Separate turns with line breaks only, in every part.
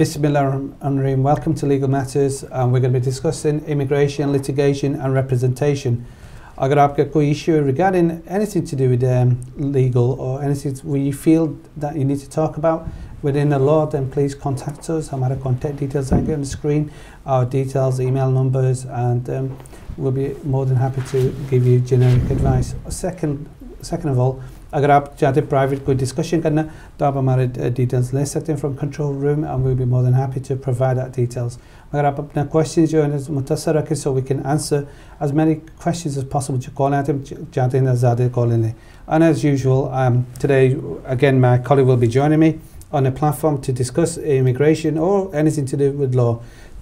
Bismillahirrahmanirrahim. Welcome to Legal Matters. Um, we're going to be discussing immigration, litigation, and representation. Agar aapka koi issue regarding anything to do with um, legal or anything we you feel that you need to talk about within the law, then please contact us. Hamara contact details are on the screen, our details, email numbers, and um, we'll be more than happy to give you generic advice. Second, second of all, اگر آپ چاہتے private کوئی discussion کرنا تو آپ ہمارے details لے سکتے ہیں from control room and we'll be more than happy to provide details اگر آپ اپنا کوشچن جو ہے متصر رکھیں so we can answer as many questions as possible جو کال آتے ہیں چاہتے ہیں زیادہ کال لیں and as usual today again my call will be join me on a platform to discuss immigration or anything to do with law.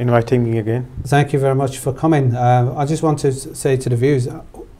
inviting me again. Thank you very much for coming. Uh, I just want to say to the viewers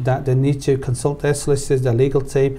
that they need to consult their solicitors their legal team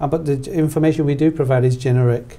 Uh, but the information we do provide is generic.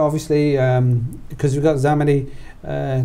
obviously because um, we've got that many uh,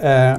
Uh,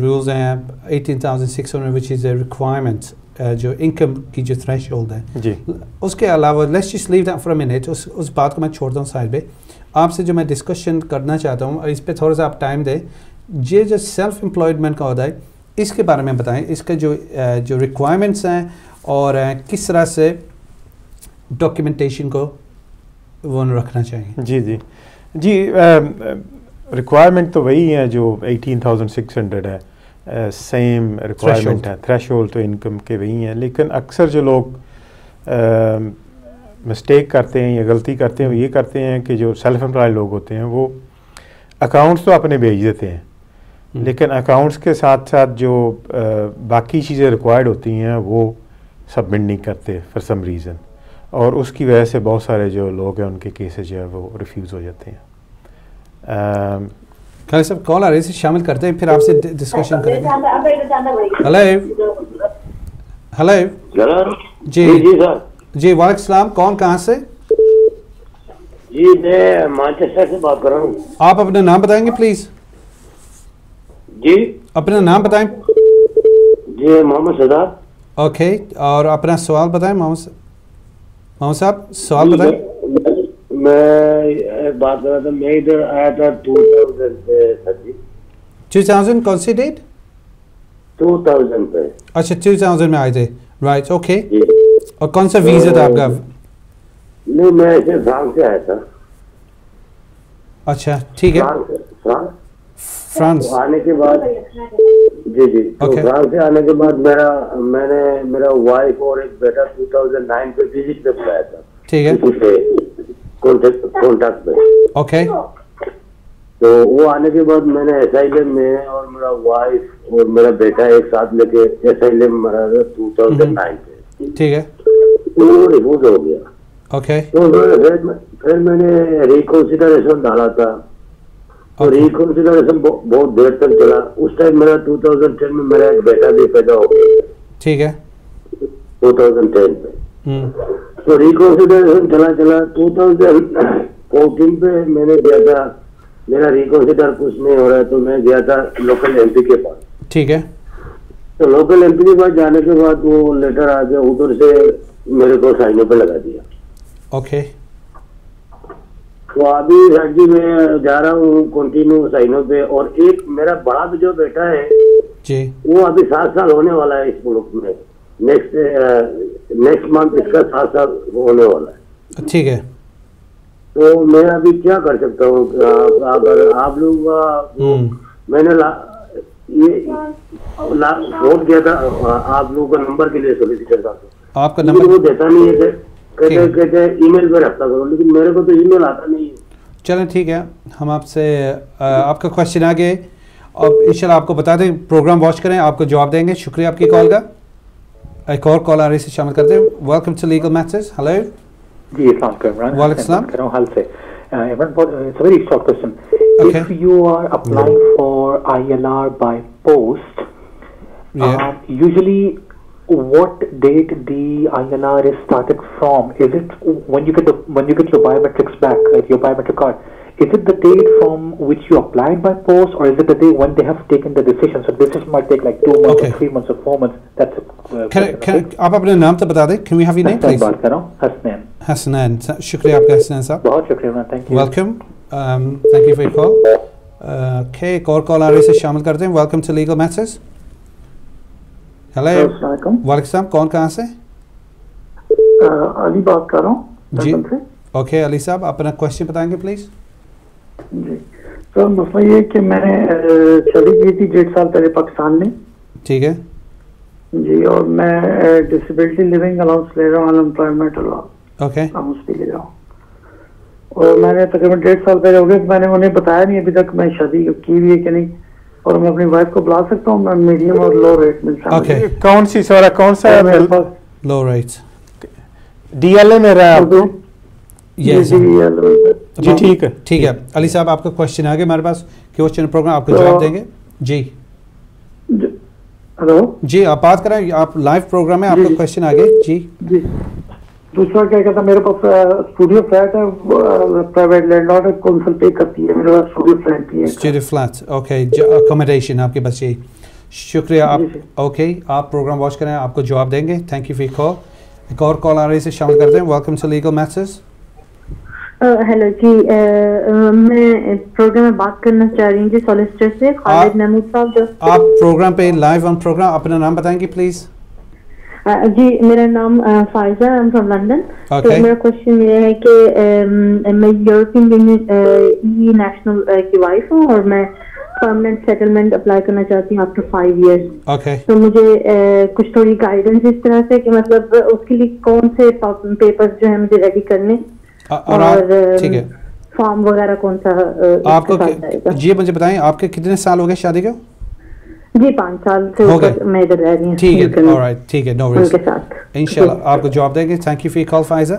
rules 18,600 which is a requirement جو income کی جو threshold ہے. جی۔ اس کے علاوہ let's just leave that for a minute اس اس بات کو میں چھوڑتا ہوں سائڈ پہ. آپ سے جو میں ڈسکشن کرنا چاہتا ہوں اور اس پہ تھوڑا سا آپ ٹائم دیں یہ جو سیلف امپلائمنٹ کا ہوتا ہے اس کے بارے میں بتائیں. اس کے جو جو ریکوائرمنٹس ہیں اور کس طرح سے ڈاکیومنٹیشن کو وہ رکھنا چاہیے جی جی۔ جی ریکوائرمنٹ تو وہی ہے جو ایٹین تھاؤزنڈ سکس ہنڈریڈ ہے۔ سیم ریکوائرمنٹ ہے تھریش ہولڈ تو انکم کے وہی ہیں لیکن اکثر جو لوگ مسٹیک کرتے ہیں یا غلطی کرتے ہیں وہ یہ کرتے ہیں کہ جو سیلف امپلائڈ لوگ ہوتے ہیں وہ اکاؤنٹس تو اپنے بھیج دیتے ہیں لیکن اکاؤنٹس کے ساتھ ساتھ جو باقی چیزیں ریکوائرڈ ہوتی ہیں وہ سبمٹ نہیں کرتے فار سم ریزن اور اس کی وجہ سے بہت سارے جو لوگ ہیں ان کے کیسز جو ہے وہ ریفیوز ہو جاتے ہیں خالی صاحب کال آ رہی ہے شامل کرتے ہیں پھر آپ سے ڈسکشن کریں گے۔ ہلو ہلو جی۔ جی وعلیکم السلام کون کہاں سے؟
جی میں مانچسٹر سے بات کر رہا ہوں۔
آپ اپنا نام بتائیں گے پلیز
جی؟
اپنا نام بتائیں۔
جی محمد صداب
اوکے اور اپنا سوال بتائیں محمد محمد صاحب سوال بتائیں۔
میں بات کر رہا تھا میں ادھر آیا تھا ٹو تھاؤزینڈ پہ سر جی
ٹو تھاؤزینڈ کون سی ڈیٹ
ٹو تھاؤزینڈ پہ
اچھا ٹو تھاؤزینڈ میں آئے تھے۔ رائٹ اوکے اور کون سا ویزا تھا آپ کا؟
نہیں میں ایسے فرانس سے آیا تھا۔
اچھا ٹھیک ہے۔ فرانس
آنے کے بعد جی جی۔ فرانس سے آنے کے بعد میرا میں نے میرا وائف اور ایک بیٹا ٹو تھاؤزینڈ نائن پہ وزٹ پہ بلایا تھا۔
ٹھیک ہے۔
کانٹیکٹ پہ
اوکے
تو وہ آنے کے بعد میں نے اسائلم میں اور میرا وائف اور میرا بیٹا ایک ساتھ لے کے اسائلم مرا تھا ٹو تھاؤزینڈ نائن پہ
ٹھیک ہے۔
وہ ریفوز ہو گیا۔
اوکے
تو پھر میں نے ریکنسیڈریشن ڈالا تھا۔ اور ریکنسیڈریشن بہت دیر تک چلا۔ اس ٹائم میرا ٹو تھاؤزینڈ ٹین میں میرا ایک بیٹا بھی پیدا ہو گیا۔
ٹھیک ہے۔
ٹو تھاؤزینڈ ٹین پہ تو ریکنسیڈریشن چلا چلا ٹو تھاؤزینڈ فورٹین پہ میں نے گیا تھا۔ میرا ریکنسیڈر کچھ نہیں ہو رہا ہے تو میں گیا تھا لوکل ایم پی کے پاس۔
ٹھیک ہے۔
تو لوکل ایم پی کے پاس جانے کے بعد وہ لیٹر آ گیا ادھر سے میرے کو سائنوں پہ لگا دیا۔
اوکے
تو ابھی سر جی میں جا رہا ہوں کنٹینیو سائنوں پہ اور ایک میرا بڑا جو بیٹا ہے
جی۔
وہ ابھی سات سال ہونے والا ہے اس ملک میں۔ نیکسٹ نیکسٹ منتھ اس کا سات سال ہونے والا ہے۔
ٹھیک ہے۔
تو میں ابھی کیا کر سکتا ہوں؟ اگر آپ لوگ میں نے یہ فون کیا تھا۔ آپ لوگوں کا نمبر کے لیے سولیسیٹر کا۔
آپ کا نمبر
وہ دیتا نہیں ہے کہتے کہتے ای میل پہ رکھتا کرو لیکن میرے کو تو ای میل آتا نہیں ہے۔
چلیں ٹھیک ہے۔ ہم آپ سے آپ کا کوشچن آگے۔ اور انشاءاللہ آپ کو بتا دیں۔ پروگرام واچ کریں آپ کو جواب دیں گے۔ شکریہ آپ کی کال کا۔ ایک اور کال آ رہی سے شامل کرتے ہیں welcome to legal matters hello
جی السلام علیکم
وعلیکم السلام
کر رہا ہوں حل سے Imran, it's a very short question.
Okay.
If you are applying for ILR by post,
Yeah.
Um, usually, what date the ILR is started from? Is it when you get the when you get your biometrics back, like your biometric card? Is it the date from which you applied by post, or is it the day when they have taken the decision? So decision might take like two months,
Okay.
or three months, or four months. That's a uh,
Can,
question,
can,
okay?
آپ اپنے نام تو بتا دیں can we have your name
Hasnain
please
بات کر رہا ہوں حسنین
حسنین شکریہ آپ کا حسنین صاحب
بہت شکریہ Imran thank you
welcome thank you for call okay ایک اور کال آ رہی ہے اسے شامل کرتے ہیں welcome to legal matters hello
السلام علیکم
وعلیکم السلام کون کہاں سے
علی بات کر رہا ہوں
جی
لندن سے جی۔ سر مسئلہ یہ ہے کہ میں نے شادی کی تھی ڈیڑھ سال پہلے پاکستان میں۔
ٹھیک ہے۔
جی اور میں ڈسیبلٹی لیونگ الاؤنس لے رہا ہوں انمپلائمنٹ
اوکے
الاؤنس بھی لے رہا ہوں۔ اور میں نے تقریباً ڈیڑھ سال پہلے ہو گیا کہ میں نے انہیں بتایا نہیں ابھی تک میں شادی کی ہوئی ہے کہ نہیں۔ اور میں اپنی وائف کو بلا سکتا ہوں میں میڈیم اور لو ریٹ میں
Okay.
کون سی سورا کون سا
اور میرے پاس
low rates
D L A میں رہا ہے آپ
اردو
یس
جی جی
جی ٹھیک ہے۔
ٹھیک ہے۔ علی صاحب آپ کا کوشچن آگے ہمارے پاس۔ کوشچن پروگرام آپ کو جواب دیں گے؟ جی۔
ہلو؟
جی آپ بات کریں۔ آپ لائیو پروگرام ہے آپ کا
جی۔
کوشچن آگے۔ جی۔
جی۔ دوسرا کیا کہتا میرے پاس اسٹوڈیو فلیٹ ہے پرائیویٹ لینڈ لارڈ کونسل پے کرتی ہے۔ میرے پاس اسٹوڈیو فلیٹ بھی ہے۔
اسٹوڈیو فلیٹ اوکے اکوموڈیشن آپ کے بس یہی شکریہ آپ
جی، جی۔
اوکے آپ پروگرام واچ کریں آپ کو جواب دیں گے۔ تھینک یو فی کال ایک اور کال آ رہی اسے شامل کرتے ہیں welcome to legal matters
hello جی میں پروگرام میں بات کرنا چاہ رہی ہوں جی سولیسٹر سے خالد محمود صاحب جو
آپ پروگرام پہ لائیو آن پروگرام اپنا نام بتائیں گے پلیز؟
جی میرا نام فائزہ ہے فرام لندن تو. میرا کوشچن یہ ہے کہ میں یورپین یونین ای نیشنل کی وائف ہوں اور میں پرماننٹ سیٹلمنٹ اپلائی کرنا چاہتی ہوں آفٹر فائیو ایئرس تو مجھے کچھ تھوڑی گائیڈنس اس طرح سے کہ مطلب اس کے لیے کون سے پیپر جو ہے مجھے ریڈی کرنے؟
اور آپ؟ ٹھیک ہے۔
فارم وغیرہ کون سا
آپ کو جی مجھے بتائیں آپ کے کتنے سال ہو گئے شادی کو
جی پانچ سال سے
ہو گئے۔
اوپر میں ادھر رہ رہی ہوں۔
ٹھیک ہے ٹھیک ہے نو
کے
انشاءاللہ آپ کو جواب دیں گے۔ تھینک یو فی کال فائزہ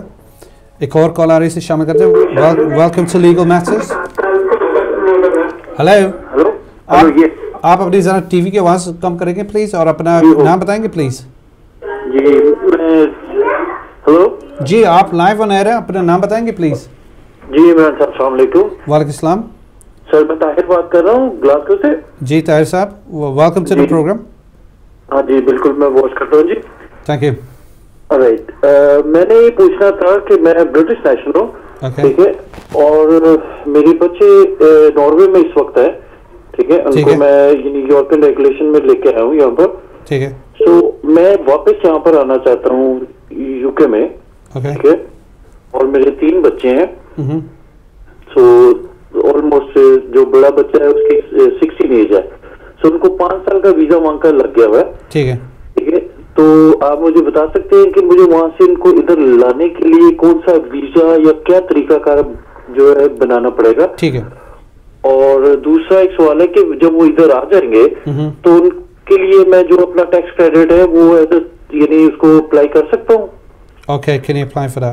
ایک اور کال آ رہی ہے اسے شامل کرتے ہیں۔ ویلکم ٹو لیگل ہلو آپ اپنی ذرا ٹی وی کی آواز کم کریں گے پلیز اور اپنا نام بتائیں گے پلیز
جی ہلو
جی آپ لائیو آن ایئر ہیں اپنا نام بتائیں گے پلیز
جی عمران صاحب السلام علیکم۔
وعلیکم السلام۔
سر میں طاہر بات کر رہا ہوں گلاسکو سے۔
جی طاہر صاحب ویلکم ٹو دا
جی۔
پروگرام
ہاں جی بالکل میں واچ کرتا ہوں جی۔
تھینک یو
رائٹ میں نے یہ پوچھنا تھا کہ میں برٹش نیشنل ہوں ٹھیک ہے؟ اور میرے بچے ناروے میں اس وقت ہے ٹھیک ہے؟ ان کو۔ میں یعنی یورپین ریگولیشن میں لے کے آیا ہوں یہاں پر۔
ٹھیک ہے۔
سو میں واپس یہاں پر آنا چاہتا ہوں یو کے میں۔ ٹھیک ہے؟ اور میرے تین بچے ہیں۔ سو آلموسٹ جو بڑا بچہ ہے اس کی سکسٹین ایج ہے۔ سو ان کو پانچ سال کا ویزا وہاں کا لگ گیا ہوا ہے۔
ٹھیک ہے۔
ٹھیک ہے؟ تو آپ مجھے بتا سکتے ہیں کہ مجھے وہاں سے ان کو ادھر لانے کے لیے کون سا ویزا یا کیا طریقہ کار جو ہے بنانا پڑے گا؟
ٹھیک ہے۔
اور دوسرا ایک سوال ہے کہ جب وہ ادھر آ جائیں گے تو ان کے لیے میں جو اپنا ٹیکس کریڈٹ ہے وہ یعنی اس کو اپلائی کر سکتا ہوں؟
Okay can you apply for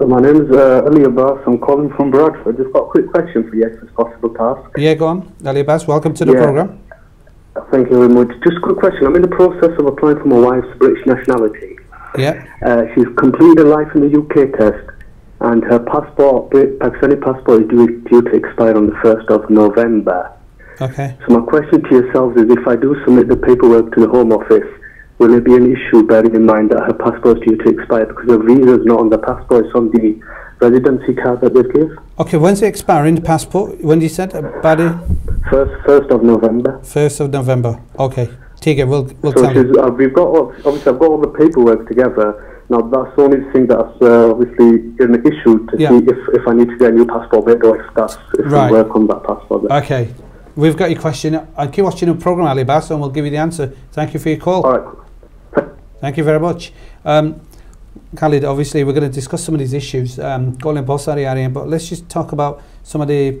My name is uh, Ali Abbas. I'm calling from Bradford. Just got a quick question for you, if it's possible to ask.
Yeah, go on. Ali Abbas, welcome to the
yeah.
program.
Thank you very much. Just a quick question. I'm in the process of applying for my wife's British nationality.
Yeah.
Uh, she's completed a life in the UK test, and her passport, Pakistani passport, is due, due to expire on the 1st of November.
Okay.
So my question to yourselves is, if I do submit the paperwork to the Home Office, will it be an issue bearing in mind that her passport is due to expire because her visa is not on the passport, it's on the residency card that they give?
Okay, when's the expiring the passport? When you said uh, about it?
First, first of November.
First of November. Okay, take it. We'll we'll
so tell. Is, uh, we've got obviously I've got all the paperwork together. Now that's the only thing that's uh, obviously an issue to
yeah.
see if, if I need to get a new passport bit or if that's if
right.
work on that passport. Then.
Okay, we've got your question. I keep watching the program, Ali Bas, and we'll give you the answer. Thank you for your call.
All right.
Thank you very much. Um, Khalid, obviously we're going to discuss some of these issues. Um, golden boss but let's just talk about some of the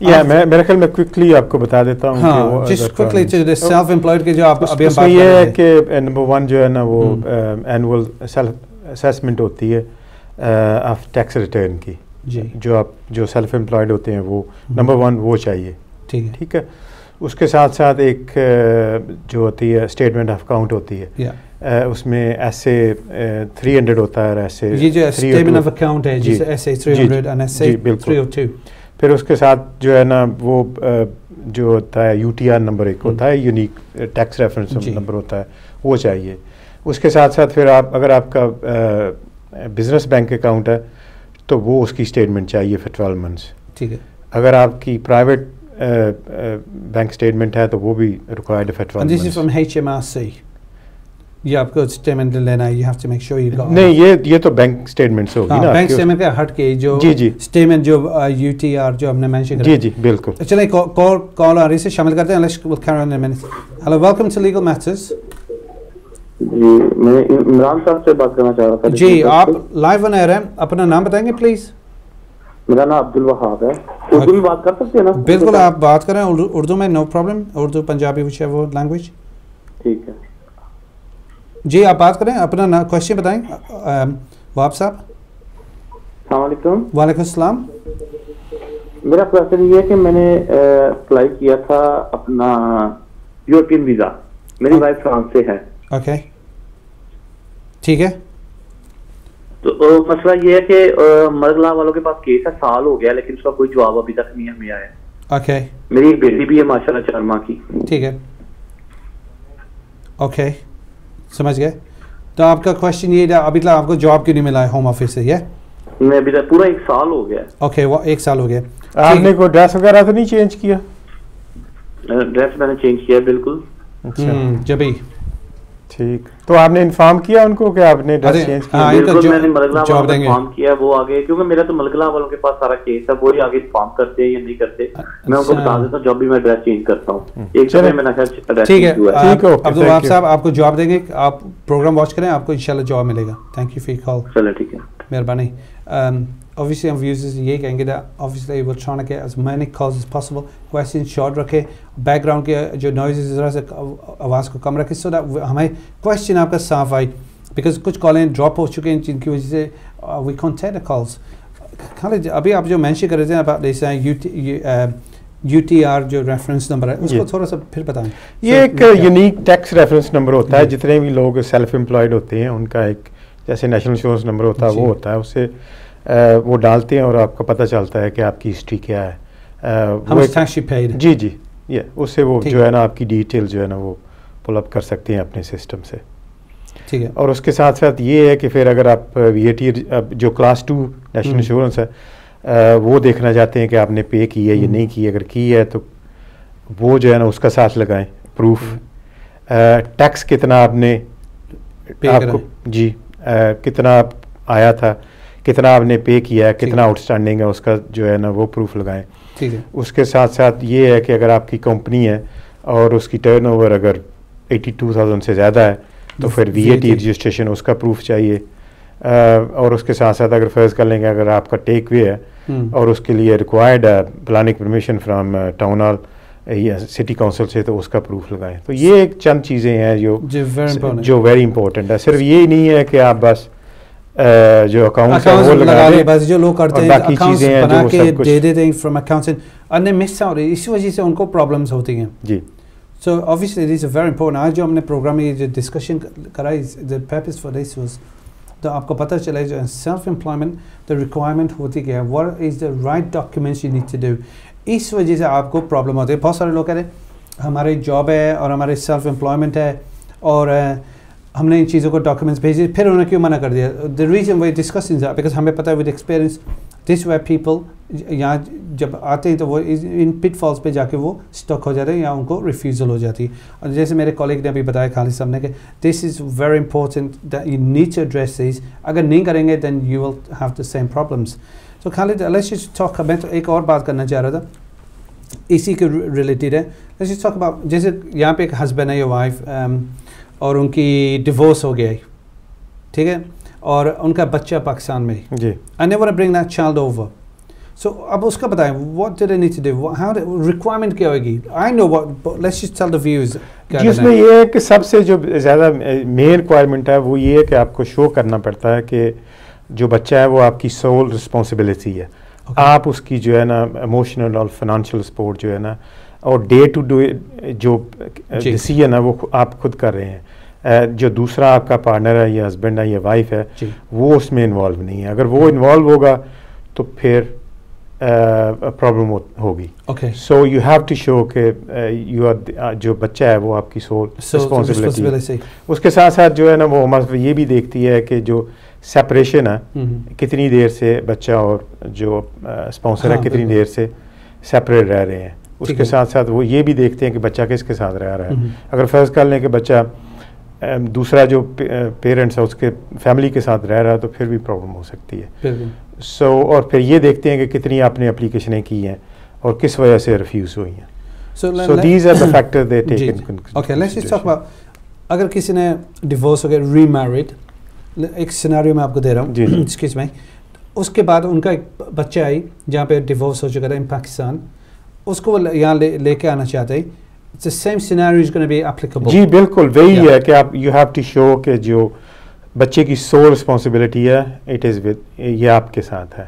یا میں میرے خیال میں quickly آپ کو بتا دیتا ہوں
ٹو دی سیلف امپلائڈ کے جو آپ ابھی ہم
یہ ہے کہ نمبر ون جو ہے نا وہ اینول سیلف اسیسمنٹ ہوتی ہے آف ٹیکس ریٹرن کی جو آپ جو سیلف امپلائڈ ہوتے ہیں وہ نمبر ون وہ چاہیے
ٹھیک ہے
اس کے ساتھ ساتھ ایک جو ہوتی ہے اسٹیٹمنٹ آف اکاؤنٹ ہوتی ہے اس میں ایسے تھری ہنڈریڈ ہوتا ہے اور ایسے
یہ جو اسٹیٹمنٹ آف اکاؤنٹ ہے
جی
جسے ایس اے
جی،
300 اینڈ ایس اے
جی، بالکل۔
302
پھر اس کے ساتھ جو ہے نا وہ جو ہوتا ہے یو ٹی آر نمبر ایک ہوتا ہے یونیک ٹیکس ریفرنس
جی۔
نمبر ہوتا ہے وہ چاہیے۔ اس کے ساتھ ساتھ پھر آپ اگر آپ کا بزنس بینک اکاؤنٹ ہے تو وہ اس کی اسٹیٹمنٹ چاہیے فار ٹویلو منتھس۔
ٹھیک ہے۔
اگر آپ کی پرائیویٹ بینک اسٹیٹمنٹ ہے تو وہ بھی required for
And this is
twelve
from HMRC. یہ آپ کو اسٹیٹمنٹ لینا ہے
نہیں یہ یہ تو بینک اسٹیٹمنٹ سے ہوگی نا
بینک اسٹیٹمنٹ کا ہٹ کے جو
جی، جی۔
اسٹیٹمنٹ جو یو ٹی آر جو ہم نے مینشن
جی جی بالکل۔
چلیں کال کال آ رہی سے شامل کرتے ہیں۔ Hello welcome to legal matters
جی میں عمران صاحب سے بات کرنا چاہ رہا تھا۔
جی آپ لائیو آن ایئر ہیں۔ اپنا نام بتائیں گے پلیز
میرا نام عبد الوہاب ہے۔ اردو میں بات کر سکتے ہیں نا؟
بالکل آپ بات کریں اردو اردو میں نو پرابلم اردو پنجابی وچ ہے وہ لینگویج
ٹھیک ہے۔
جی آپ بات کریں اپنا کوشچن بتائیں۔ واب صاحب۔
السلام علیکم۔
وعلیکم السلام۔
میرا کوشچن یہ ہے کہ میں نے اپلائی کیا تھا اپنا یورپین ویزا میری وائف فرانس سے ہے۔
اوکے ٹھیک ہے۔
تو مسئلہ یہ ہے کہ مرگلا والوں کے پاس کیس ہے سال ہو گیا لیکن اس کا کوئی جواب ابھی تک نہیں ہمیں آیا۔
اوکے
میری ایک بیٹی بھی ہے ماشاء اللہ چار ماہ کی۔
ٹھیک ہے۔ اوکے سمجھ گئے؟ تو آپ کا کوشچن یہ ابھی تک آپ کو جاب کیوں نہیں ملا ہے ہوم آفس سے یہ؟
میں ابھی تک پورا ایک سال ہو گیا۔
اوکے وہ ایک سال ہو گیا۔
آپ نے کوئی ڈریس وغیرہ تو نہیں چینج کیا؟
ڈریس میں نے چینج کیا بالکل۔
اچھا۔
جبھی۔
ٹھیک۔ تو آپ نے انفارم کیا ان کو کہ آپ نے ڈریس چینج کیا؟
ہاں،
بالکل
جو-
میں نے ملگلا
جاب
والوں
دیں گے۔
انفارم کیا وہ آگے کیونکہ میرا تو ملگلا والوں کے پاس سارا کیس ہے وہی آگے انفارم کرتے ہیں یا نہیں کرتے۔ میں ان کو
اچھا۔
بتا دیتا ہوں جب بھی میں ڈریس چینج کرتا ہوں۔ ایک
چلیں۔
دفعہ میں نے ڈریس
ٹھیک ہے۔
چینج ہوا ہے۔
ٹھیک ہے، اوکے،
عبد الوہاب. صاحب آپ کو جواب دیں گے۔ آپ پروگرام واچ کریں آپ کو انشاءاللہ جواب ملے گا۔ تھینک یو فی کال
چلے ٹھیک ہے۔
مہربانی۔ اوبیسلی ہم ویوزز یہ کہیں گے اوبیسلی وہ ٹرانا کہ as many calls as possible question short رکھے بیک گراؤنڈ کے جو نوائز ذرا سے آواز کو کم رکھے سو دیٹ ہمیں کویشچن آپ کا صاف آئی بیکاز کچھ کالیں ڈراپ ہو چکے ہیں جن کی وجہ سے وی کانٹیکٹ کالس خالی ابھی آپ جو مینشن کر رہے تھے اب جیسے یو ٹی آر جو ریفرنس نمبر ہے اس۔ کو تھوڑا سا پھر بتائیں
یہ ایک یونیک ٹیکس ریفرنس نمبر ہوتا ہے۔ جتنے بھی لوگ سیلف امپلائڈ ہوتے ہیں ان کا ایک جیسے نیشنل انشورنس نمبر ہوتا ہے۔ وہ ہوتا ہے اسے وہ ڈالتے ہیں اور آپ کو پتہ چلتا ہے کہ آپ کی ہسٹری کیا ہے۔ جی جی یہ اس سے وہ جو
ہے۔
نا آپ کی ڈیٹیل جو ہے نا وہ پل اپ کر سکتے ہیں اپنے سسٹم سے۔
ٹھیک ہے۔
اور اس کے ساتھ ساتھ یہ ہے کہ پھر اگر آپ وی اے ٹی جو کلاس ٹو نیشنل۔ انشورنس ہے وہ دیکھنا چاہتے ہیں کہ آپ نے پے کی ہے یا۔ نہیں کی اگر کی ہے تو وہ جو ہے نا اس کا ساتھ لگائیں۔ پروف۔ ٹیکس کتنا آپ نے آپ کو جی کتنا آپ آیا تھا۔ کتنا آپ نے پے کیا ہے
ٹھیک
کتنا۔ آؤٹ اسٹینڈنگ ہے اس کا جو ہے نا وہ پروف لگائیں۔
ٹھیک ہے
اس کے ساتھ ساتھ یہ ہے کہ اگر آپ کی کمپنی ہے اور اس کی ٹرن اوور اگر ایٹی ٹو تھاؤزینڈ سے زیادہ ہے تو پھر وی اے ٹی رجسٹریشن اس کا پروف چاہیے۔ اور اس کے ساتھ ساتھ اگر فرض کر لیں گے اگر آپ کا ٹیک وے ہے۔ اور اس کے لیے ریکوائرڈ ہے planning permission from town hall یا سٹی کونسل سے تو اس کا پروف لگائیں۔ تو یہ ایک چند چیزیں ہیں جو
جو
ویری امپورٹنٹ ہے۔ صرف یہ نہیں ہے کہ آپ بس جو اکاؤنٹس ہیں وہ
لگا دیں بس جو لوگ کرتے ہیں
ہیں
بنا کے دے دیتے ہیں فرام اکاؤنٹس انہیں مس آؤٹ اسی وجہ سے ان کو پرابلمس ہوتی ہیں۔
جی۔
So obviously this is very important آج جو ہم نے پروگرام میں جو ڈسکشن کرائی the purpose for this was تو آپ کو پتہ چلے جو سیلف امپلائمنٹ دا ریکوائرمنٹ ہوتی کیا ہے۔ What is the right documents you need to do اس وجہ سے آپ کو پرابلم ہوتی ہے۔ بہت سارے لوگ کہتے ہیں ہماری جاب ہے اور ہمارے سیلف امپلائمنٹ ہے اور ہم نے ان چیزوں کو ڈاکیومنٹس بھیجے، پھر انہوں نے کیوں منع کر دیا؟ The reason we discuss because ہمیں پتہ ہے with experience this way people یہاں جب آتے ہیں تو وہ ان پٹ فالس پہ جا کے وہ اسٹک ہو جاتے ہیں یا ان کو ریفیوزل ہو جاتی ہے۔ اور جیسے میرے کالگ نے ابھی بتایا خالد صاحب نے کہ this is very important you need to address this اگر نہیں کریں گے then you will have the same problems تو خالد لیٹس ٹاک میں تو ایک اور بات کرنا چاہ رہا تھا۔ اسی کے ریلیٹڈ ہے۔ ٹاک جیسے یہاں پہ ایک ہسبینڈ ہے یا وائف اور ان کی ڈیورس ہو گیا ٹھیک ہے؟ اور ان کا بچہ پاکستان میں.
جی.
I never bring that child over so اب اس کا بتائیں what do they need to do how requirement کیا ہوئے گی I know let's just tell the views
جی اس میں یہ ہے کہ سب سے جو زیادہ مین ریکوائرمنٹ ہے وہ یہ ہے کہ آپ کو شو کرنا پڑتا ہے کہ جو بچہ ہے وہ آپ کی سول رسپانسبلٹی ہے. آپ اس کی جو ہے نا ایموشنل اور فائنانشیل سپورٹ جو ہے نا اور ڈے ٹو ڈے جو ڈسیزن ہے وہ آپ خود کر رہے ہیں۔ جو دوسرا آپ کا پارٹنر ہے یا ہسبینڈ ہے یا وائف ہے وہ اس میں انوالو نہیں ہے۔ اگر وہ انوالو ہوگا تو پھر پرابلم ہوگی۔ So you have to show کہ یو آر جو بچہ ہے وہ آپ کی سول رسپانسبلٹی اس کے ساتھ ساتھ جو ہے نا وہ یہ بھی دیکھتی ہے کہ جو سپریشن ہے کتنی دیر سے بچہ اور جو اسپانسر ہے کتنی دیر سے سپریٹ رہ رہے ہیں۔ اس کے ساتھ ساتھ وہ یہ بھی دیکھتے ہیں کہ بچہ کس کے ساتھ رہ رہا ہے۔ اگر فرض کر لیں کہ بچہ دوسرا جو پیرنٹس ہے اس کے فیملی کے ساتھ رہ رہا ہے تو پھر بھی پرابلم ہو سکتی ہے۔ سو اور پھر یہ دیکھتے ہیں کہ کتنی آپ نے اپلیکیشنیں کی ہیں اور کس وجہ سے ریفیوز ہوئی ہیں۔ So these are the factor they take
اگر کسی نے ڈیورس ہو گیا ری میرڈ ایک سیناریو میں آپ کو دے رہا ہوں۔ جی کیس میں اس کے بعد ان کا ایک بچہ آئی جہاں پہ ڈیورس ہو چکا تھا ان پاکستان اس کو یہاں لے کے آنا چاہتے ہیں۔ سیم سیناریو بی اپلیکیبل
جی بالکل وہی ہے کہ آپ یو ہیو ٹو شو کہ جو بچے کی سول رسپانسبلٹی ہے اٹ از ود یہ آپ کے ساتھ ہے۔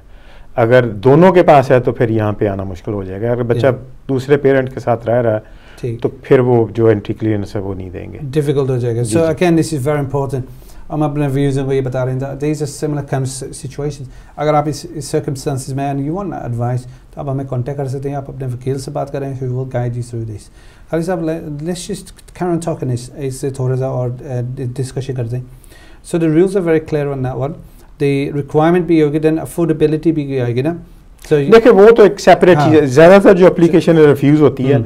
اگر دونوں کے پاس ہے تو پھر یہاں پہ آنا مشکل ہو جائے گا۔ اگر بچہ دوسرے پیرنٹ کے ساتھ رہ رہا ہے تو پھر وہ جو انٹری کلیئرنس ہے وہ نہیں دیں گے۔
ڈیفیکلٹ ہو جائے گا۔ So again this is very important ہم اپنے ویوز کو یہ بتا رہے ہیں دیر از اے سملر سچویشن اگر آپ اس سرکمسٹانسز میں یو وانٹ ایڈوائس تو آپ ہمیں کانٹیکٹ کر سکتے ہیں آپ اپنے وکیل سے بات کریں will guide you through this Khalid صاحب لیٹس کیرن ٹاک اس سے تھوڑا سا اور ڈسکشن کرتے ہیں so the rules are very clear on one the requirement بھی ہوگی دین افورڈیبلٹی بھی آئے گی نا
دیکھیں وہ تو ایک سیپریٹ چیز ہے زیادہ تر جو اپلیکیشن ریفیوز ہوتی ہے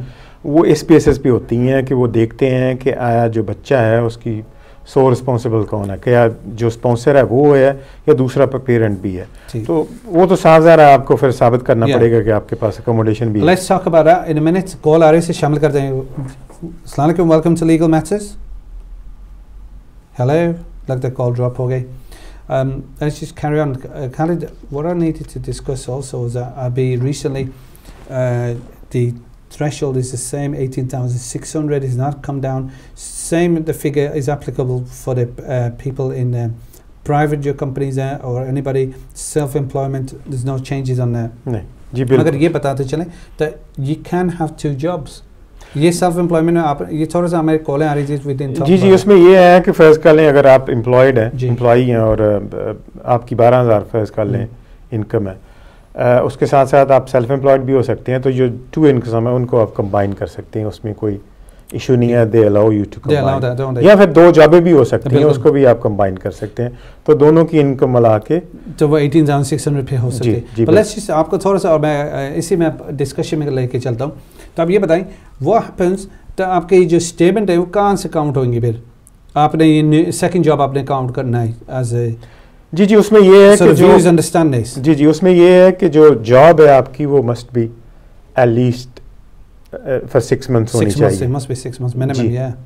وہ اس بیسس پہ ہوتی ہیں کہ وہ دیکھتے ہیں کہ آیا جو بچہ ہے اس کی سو رسپانسبل کون ہے کیا جو اسپانسر ہے وہ ہے یا دوسرا پیرنٹ بھی ہے۔ تو وہ تو صاف ظاہر ہے آپ کو پھر ثابت کرنا پڑے گا کہ آپ کے پاس اکوموڈیشن بھی ہے۔
Let's talk about in minute call آ رہی سے شامل کر دیں۔ السلام علیکم welcome to legal matters hello لگتا ہے کال ڈراپ ہو گئی۔ Um, let's just carry on. Uh, Khalid, what I needed to discuss also is that be recently uh, the threshold is the same 18,600 is not come down same the figure is applicable for the uh, people in uh, private your companies uh, or anybody self employment there's no changes on that اگر یہ بتاتے چلیں تو you can have two jobs یہ self employment میں آپ یہ تھوڑا سا ہمارے کالیں آ رہی تھی
جی جی اس میں یہ ہے کہ فرض کر لیں اگر آپ امپلائڈ ہیں امپلائی ہیں اور آپ کی بارہ ہزار فرض کر لیں انکم ہے اس کے ساتھ ساتھ آپ سیلف امپلائڈ بھی ہو سکتے ہیں تو جو ٹو انکم ہے ان کو آپ کمبائن کر سکتے ہیں۔ اس میں کوئی ایشو نہیں ہے دے الاؤ یو ٹو یا پھر دو جابیں بھی ہو سکتی ہیں اس کو بھی آپ کمبائن کر سکتے ہیں۔ تو دونوں کی انکم ملا کے
تو وہ ایٹین تھاؤزینڈ سکس ہنڈریڈ پہ ہو سکتے ہیں آپ کو تھوڑا سا اور میں اسی میں ڈسکشن میں لے کے چلتا ہوں۔ تو آپ یہ بتائیں وہ ہیپنس تو آپ کی جو اسٹیٹمنٹ ہے وہ کہاں سے کاؤنٹ ہوئیں گے پھر؟ آپ نے یہ سیکنڈ جاب آپ نے کاؤنٹ کرنا ہے ایز اے
جی جی اس میں یہ ہے کہ جو جی جی اس میں یہ ہے کہ جو جاب ہے آپ کی وہ must be at least for six months ہونی چاہیے۔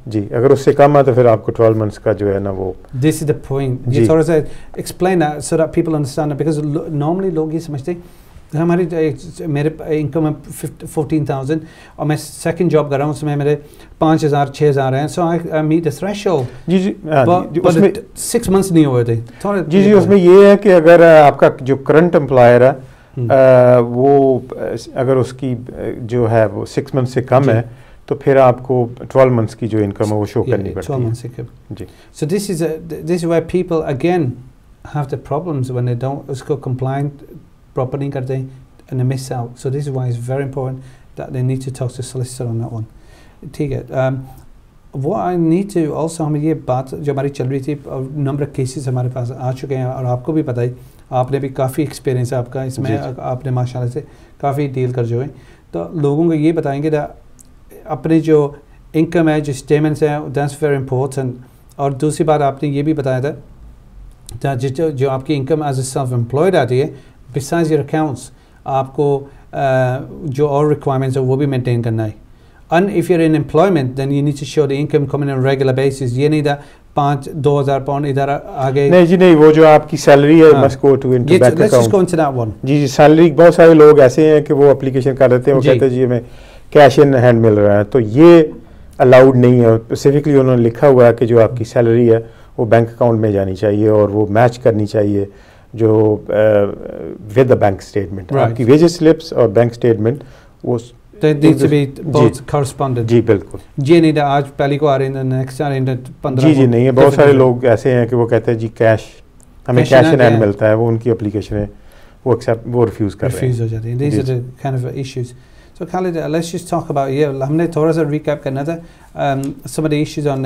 جی اگر اس سے کم ہے تو پھر آپ کو ٹویلو منتھس کا جو ہے نا وہ
دس از دا پوائنٹ یہ تھوڑا سا explain so that people understand because normally لوگ یہ سمجھتے ہیں ہماری میرے انکم ہے فورٹین تھاؤزینڈ اور میں سیکنڈ جاب کر رہا ہوں اس میں میرے پانچ ہزار چھ ہزار ہیں۔ سو آئی میٹ تھریش
جی جی
سکس منتھس نہیں ہوئے تھے۔
جی جی اس میں یہ ہے کہ اگر آپ کا جو کرنٹ امپلائر ہے وہ اگر اس کی جو ہے وہ سکس منتھ سے کم ہے تو پھر آپ کو ٹویلو منتھس کی جو انکم ہے وہ شو کرنی پڑتی ہے۔
جی۔ So this is this why people again have the problems one down اس کو کمپلائنٹ پراپر نہیں کرتے ہیں miss out so this why is very important that they need to talk to solicitor on one ٹھیک ہے وہ آئی need to also ہمیں یہ بات جو ہماری چل رہی تھی نمبر کیسز ہمارے پاس آ چکے ہیں اور آپ کو بھی پتہ ہی آپ نے بھی کافی ایکسپیرینس ہے آپ کا اس میں جی، جی۔ آپ نے ماشاء اللہ سے کافی ڈیل کر جو ہے تو لوگوں کو یہ بتائیں گے اپنے جو انکم ہے جو اسٹیمنٹس ہیں دیٹس ویری امپورٹنٹ اور دوسری بات آپ نے یہ بھی بتایا تھا جو آپ کی income as a self employed آتی ہے بسائز یور اکاؤنٹس آپ کو جو اور ریکوائرمنٹس ہیں وہ بھی مینٹین کرنا ہے۔ You're in employment, then you need to show the income coming on a regular basis. یہ نہیں تھا پانچ دو ہزار پاؤنڈ ادھر آگے۔
نہیں جی نہیں وہ جو آپ کی سیلری ہے must go to into
یہ
bank
let's just go
account
into that one.
جی جی سیلری بہت سارے لوگ ایسے ہیں کہ وہ اپلیکیشن کر دیتے ہیں وہ
جی۔
کہتے ہیں جی ہمیں کیش ان ہینڈ مل رہا ہے۔ تو یہ الاؤڈ نہیں ہے۔ اسپیسیفکلی انہوں نے لکھا ہوا ہے کہ جو آپ کی سیلری ہے وہ بینک اکاؤنٹ میں جانی چاہیے اور وہ میچ کرنی چاہیے۔ جو ود دا بینک اسٹیٹمنٹ آپ. کی ویجز سلپس اور بینک اسٹیٹمنٹ وہ جی. جی بالکل۔
یہ نہیں آج پہلی کو آ رہی ہے نیکسٹ آ رہی ہے پندرہ
جی جی. نہیں بہت سارے لوگ ایسے ہیں کہ وہ کہتے ہیں جی کیش ہمیں کیش ان ہینڈ۔ ملتا ہے وہ ان کی اپلیکیشن ہے وہ ایکسیپٹ وہ ریفیوز کر رہے ہیں۔
ہو جاتی ہیں۔
جی
the kind of issues. So Khalid uh, let's just talk about یہ۔ ہم نے تھوڑا سا recap کرنا تھا۔ Um, some of the issues on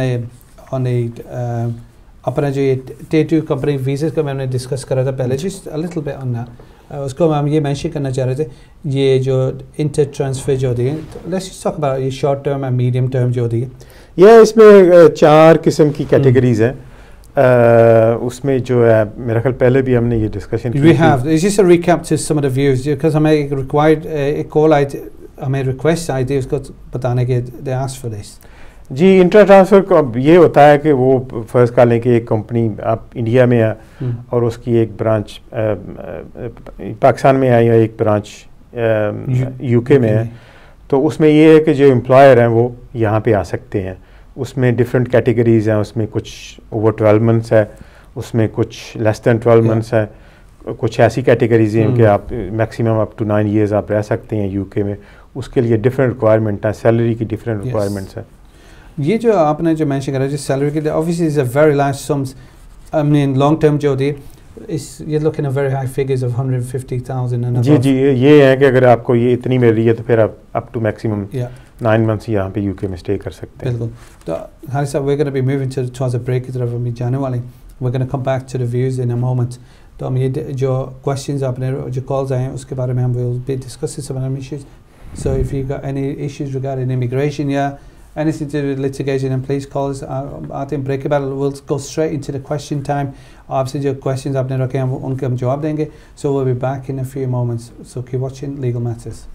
اپنا جو یہ ٹے ٹو کمپنی ویزز کا میں نے ڈسکس کرا تھا پہلے جسٹ لٹل that. Uh, اس کو ہم یہ مینشن کرنا چاہ رہے تھے یہ جو انٹر ٹرانسفر جو ہوتی ہے یہ short term and medium term جو ہوتی ہے۔
یہ اس میں uh, چار قسم کی کیٹیگریز ہیں۔ Uh, اس میں جو ہے میرا خیال پہلے بھی ہم نے یہ discussion
have. It's just a recap to some of the views because ہمیں ایک required ایک کال آئی ہمیں ریکویسٹ آئی تھی اس کو بتانے کے they asked for this.
جی انٹر ٹرانسفر اب یہ ہوتا ہے کہ وہ فرض کر لیں کہ ایک کمپنی آپ انڈیا میں ہے. اور اس کی ایک برانچ پاکستان میں ہے یا ایک برانچ یو کے میں ہے تو اس میں یہ ہے کہ جو امپلائر ہیں وہ یہاں پہ آ سکتے ہیں اس میں ڈفرینٹ کیٹیگریز ہیں اس میں کچھ اوور ٹویلو منتھس ہے اس میں کچھ لیس دین ٹویلو. منتھس ہے کچھ ایسی کیٹیگریز ہیں کہ. آپ maximum up to nine years آپ رہ سکتے ہیں یو کے میں اس کے لیے ڈفرینٹ ریکوائرمنٹ ہیں سیلری کی ڈفرینٹ. ریکوائرمنٹس ہیں
یہ جو آپ نے جو مینشن کرا جو سیلری کے لیے ٹرم جو ہوتی ہے
جی جی یہ ہے کہ اگر آپ کو یہ اتنی مل رہی ہے تو پھر آپ up to maximum nine months یہاں پہ یو کے میں اسٹے کر سکتے ہیں۔
بالکل۔ تو ہر صاحب ویگن ابھی میو ان چھوٹا سا بریک کی طرف ابھی جانے والے ویگن کم بیک چو ریویوز ان مومنٹس تو ہم یہ جو کوشچنز آپ نے جو کالز آئے ہیں اس کے بارے میں ہم ڈسکس سو اف یو کا اینی ایشوز ریگارڈ ان امیگریشن یا anything to do with litigation and please call us at Unbreakable. We'll go straight into the question time. Obviously, your questions, I've never come, unke jawab. So we'll be back in a few moments. So keep watching Legal Matters.